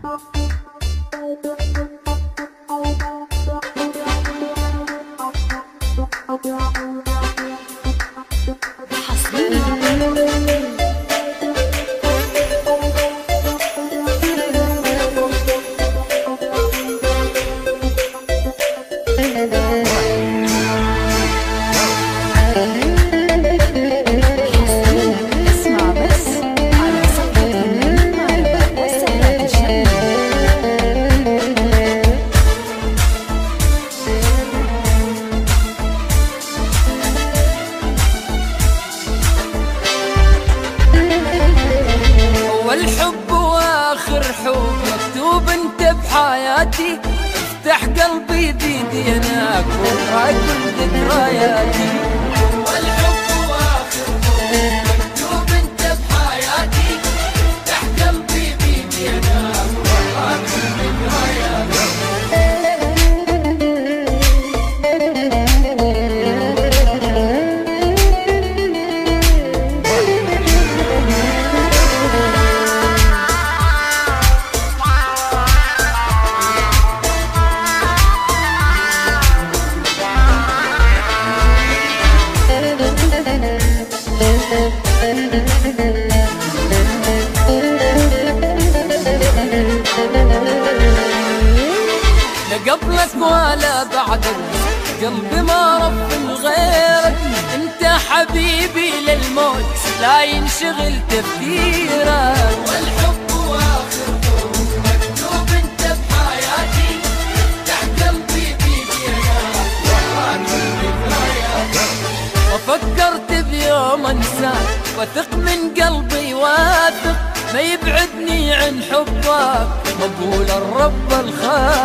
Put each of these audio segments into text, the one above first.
Thank you. بحياتي افتح قلبي بيدي أنا وراك كل ذكرياتي لا قبلك ولا بعدك قلبي ما رب غيرك أنت حبيبي للموت لا ينشغل تفكيرك بيوم انساك وثق من قلبي واثق ما يبعدني عن حبك. مقبول الرب الخالق.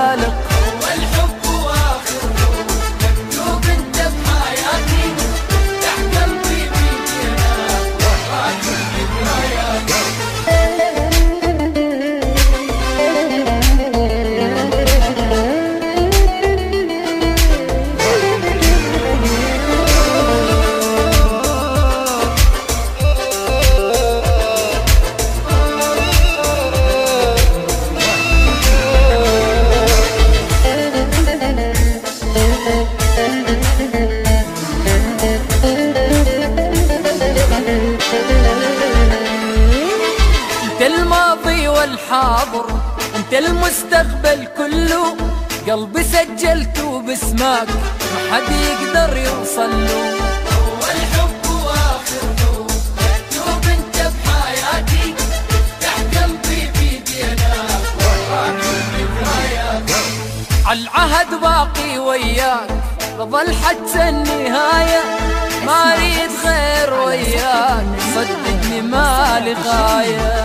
والحاضر انت المستقبل كله قلبي سجلته باسمك. ما حد يقدر يوصل له. اول حب واخر حب مكتوب انت بحياتي. قلبي ذكرياتي عالعهد باقي وياك. بظل حتى النهاية. ما أريد غير وياك. صدقني ما لي غاية.